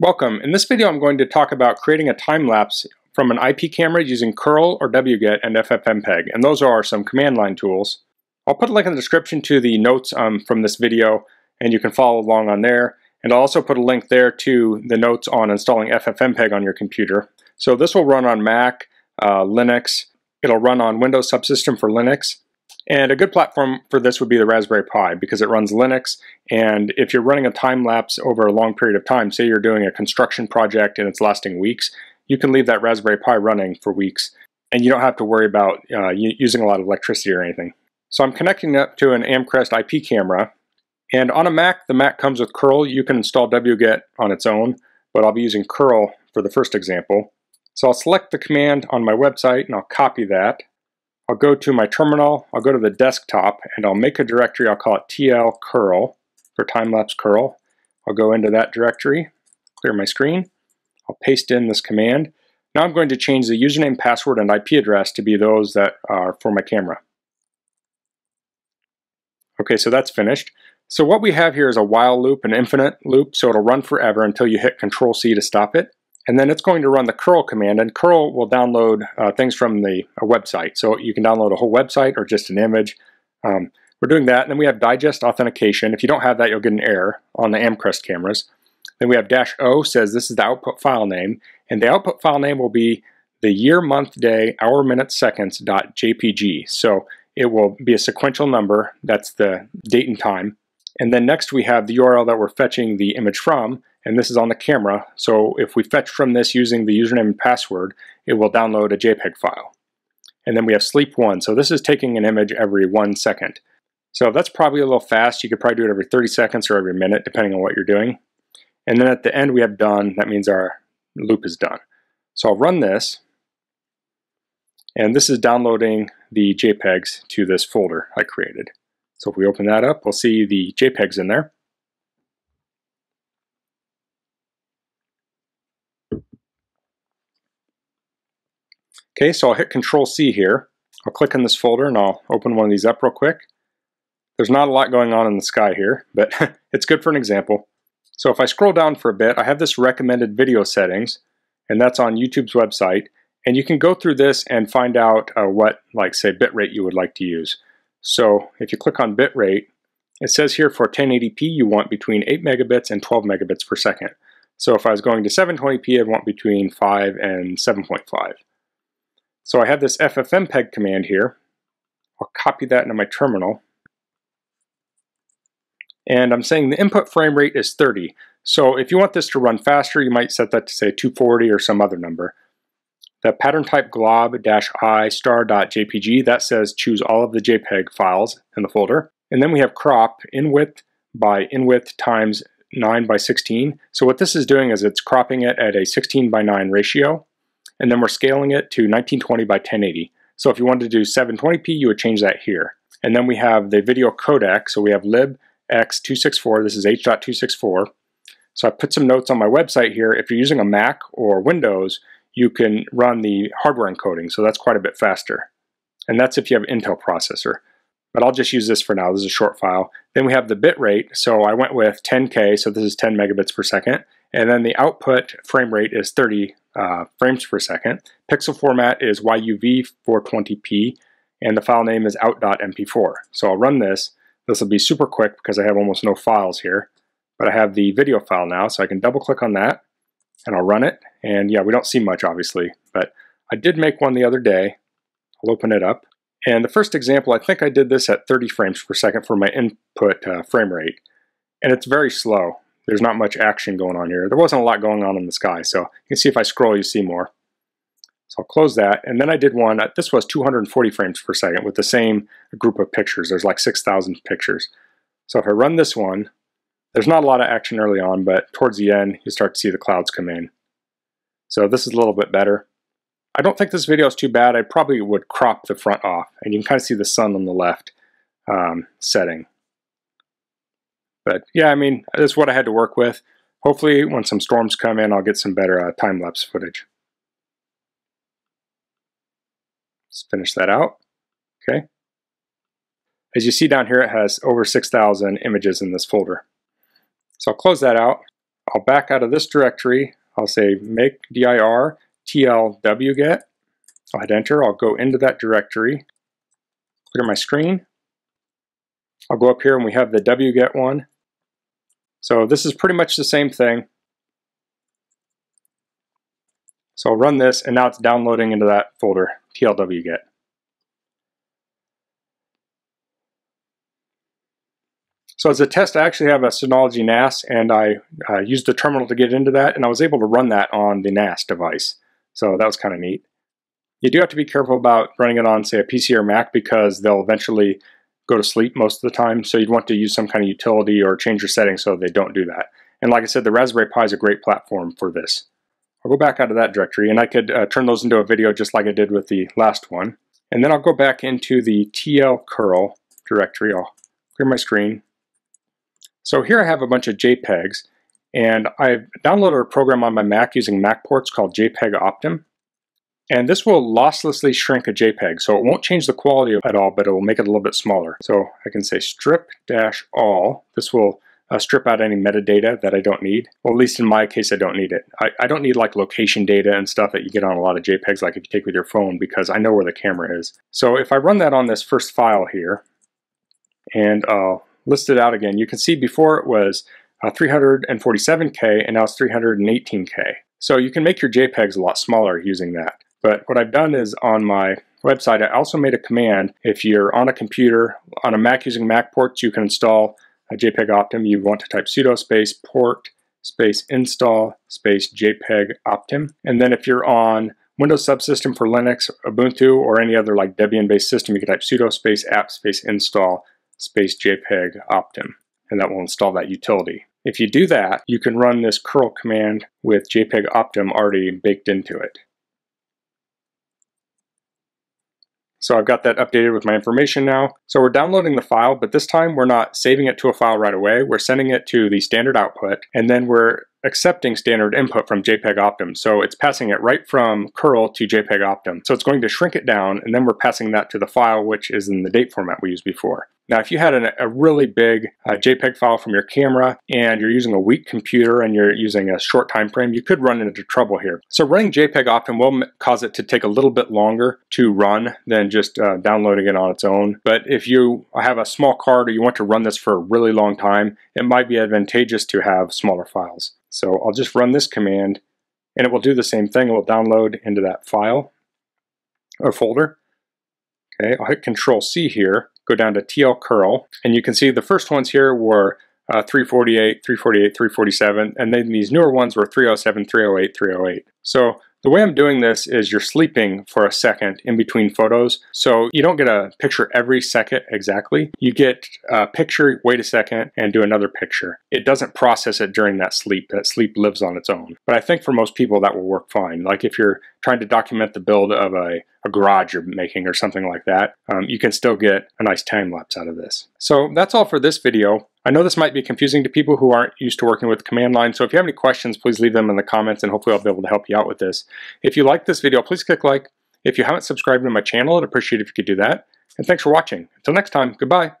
Welcome. In this video I'm going to talk about creating a time-lapse from an IP camera using curl or wget and ffmpeg, and those are some command line tools. I'll put a link in the description to the notes um, from this video and you can follow along on there. And I'll also put a link there to the notes on installing ffmpeg on your computer. So this will run on Mac, uh, Linux, it'll run on Windows Subsystem for Linux, and a good platform for this would be the Raspberry Pi because it runs Linux. And if you're running a time lapse over a long period of time, say you're doing a construction project and it's lasting weeks, you can leave that Raspberry Pi running for weeks and you don't have to worry about uh, using a lot of electricity or anything. So I'm connecting up to an Amcrest IP camera. And on a Mac, the Mac comes with curl. You can install wget on its own, but I'll be using curl for the first example. So I'll select the command on my website and I'll copy that. I'll go to my terminal, I'll go to the desktop, and I'll make a directory, I'll call it TL curl for time-lapse curl. I'll go into that directory, clear my screen, I'll paste in this command. Now I'm going to change the username, password, and IP address to be those that are for my camera. Okay, so that's finished. So what we have here is a while loop, an infinite loop, so it'll run forever until you hit Control C to stop it and then it's going to run the curl command and curl will download uh, things from the website. So you can download a whole website or just an image. Um, we're doing that and then we have digest authentication. If you don't have that you'll get an error on the Amcrest cameras. Then we have dash O says this is the output file name and the output file name will be the year month day hour minute seconds dot jpg so it will be a sequential number. That's the date and time. And then next we have the URL that we're fetching the image from and this is on the camera. So if we fetch from this using the username and password, it will download a JPEG file. And then we have sleep one. So this is taking an image every one second. So that's probably a little fast. You could probably do it every 30 seconds or every minute, depending on what you're doing. And then at the end we have done. That means our loop is done. So I'll run this. And this is downloading the JPEGs to this folder I created. So if we open that up, we'll see the JPEGs in there. Okay, so I'll hit Control C here. I'll click in this folder and I'll open one of these up real quick. There's not a lot going on in the sky here, but it's good for an example. So if I scroll down for a bit, I have this recommended video settings, and that's on YouTube's website. And you can go through this and find out uh, what, like say, bitrate you would like to use. So if you click on bitrate, it says here for 1080p you want between 8 megabits and 12 megabits per second. So if I was going to 720p, I'd want between 5 and 7.5. So I have this ffmpeg command here. I'll copy that into my terminal. And I'm saying the input frame rate is 30. So if you want this to run faster, you might set that to say 240 or some other number. The pattern type glob-i star.jpg, that says choose all of the JPEG files in the folder. And then we have crop in width by in width times 9 by 16. So what this is doing is it's cropping it at a 16 by 9 ratio and then we're scaling it to 1920 by 1080. So if you wanted to do 720p, you would change that here. And then we have the video codec, so we have libx264, this is h.264. So I put some notes on my website here. If you're using a Mac or Windows, you can run the hardware encoding, so that's quite a bit faster. And that's if you have Intel processor. But I'll just use this for now, this is a short file. Then we have the bit rate, so I went with 10K, so this is 10 megabits per second. And then the output frame rate is 30 uh, frames per second. Pixel format is YUV 420p, and the file name is out.mp4. So I'll run this. This will be super quick because I have almost no files here, but I have the video file now, so I can double click on that, and I'll run it. And yeah, we don't see much, obviously, but I did make one the other day. I'll open it up. And the first example, I think I did this at 30 frames per second for my input uh, frame rate. And it's very slow there's not much action going on here. There wasn't a lot going on in the sky, so you can see if I scroll, you see more. So I'll close that, and then I did one, uh, this was 240 frames per second with the same group of pictures. There's like 6,000 pictures. So if I run this one, there's not a lot of action early on, but towards the end, you start to see the clouds come in. So this is a little bit better. I don't think this video is too bad. I probably would crop the front off, and you can kind of see the sun on the left um, setting. But yeah, I mean, that's what I had to work with. Hopefully, when some storms come in, I'll get some better uh, time-lapse footage. Let's finish that out. Okay. As you see down here, it has over 6,000 images in this folder. So I'll close that out. I'll back out of this directory. I'll say make dir tl wget. I'll hit enter. I'll go into that directory, clear my screen. I'll go up here and we have the wget one. So this is pretty much the same thing. So I'll run this and now it's downloading into that folder, tlwget. So as a test, I actually have a Synology NAS, and I uh, used the terminal to get into that, and I was able to run that on the NAS device. So that was kind of neat. You do have to be careful about running it on, say, a PC or Mac, because they'll eventually go to sleep most of the time. So you'd want to use some kind of utility or change your settings so they don't do that. And like I said, the Raspberry Pi is a great platform for this. I'll go back out of that directory, and I could uh, turn those into a video just like I did with the last one. And then I'll go back into the TL curl directory. I'll clear my screen, so here I have a bunch of JPEGs, and I've downloaded a program on my Mac using MacPorts called JPEG Optim. And this will losslessly shrink a JPEG, so it won't change the quality at all, but it will make it a little bit smaller. So I can say strip dash all. This will uh, strip out any metadata that I don't need. Well, at least in my case, I don't need it. I, I don't need like location data and stuff that you get on a lot of JPEGs, like if you take with your phone, because I know where the camera is. So if I run that on this first file here, and I'll listed out again, you can see before it was uh, 347K and now it's 318K. So you can make your JPEGs a lot smaller using that. But what I've done is on my website, I also made a command. If you're on a computer, on a Mac using Mac ports, you can install a JPEG Optim. You want to type sudo space port space install space JPEG Optim. And then if you're on Windows subsystem for Linux, Ubuntu, or any other like Debian-based system, you can type sudo space apt space install space JPEG Optim, and that will install that utility. If you do that, you can run this curl command with JPEG Optim already baked into it. So I've got that updated with my information now. So we're downloading the file, but this time we're not saving it to a file right away. We're sending it to the standard output, and then we're accepting standard input from JPEG Optim. So it's passing it right from curl to JPEG Optim. So it's going to shrink it down, and then we're passing that to the file, which is in the date format we used before. Now, if you had an, a really big uh, JPEG file from your camera and you're using a weak computer and you're using a short time frame, you could run into trouble here. So running JPEG Optim will cause it to take a little bit longer to run than just uh, downloading it on its own. But if you have a small card or you want to run this for a really long time, it might be advantageous to have smaller files. So I'll just run this command and it will do the same thing. It will download into that file or folder. Okay, I'll hit Control C here, go down to TL curl, and you can see the first ones here were uh, 348, 348, 347, and then these newer ones were 307, 308, 308. So the way I'm doing this is you're sleeping for a second in between photos, so you don't get a picture every second exactly. You get a picture, wait a second, and do another picture. It doesn't process it during that sleep. That sleep lives on its own. But I think for most people that will work fine. Like if you're trying to document the build of a, a garage you're making or something like that, um, you can still get a nice time lapse out of this. So that's all for this video. I know this might be confusing to people who aren't used to working with command line, so if you have any questions, please leave them in the comments and hopefully I'll be able to help you out with this. If you like this video, please click like. If you haven't subscribed to my channel, I'd appreciate if you could do that. And thanks for watching. Until next time, goodbye.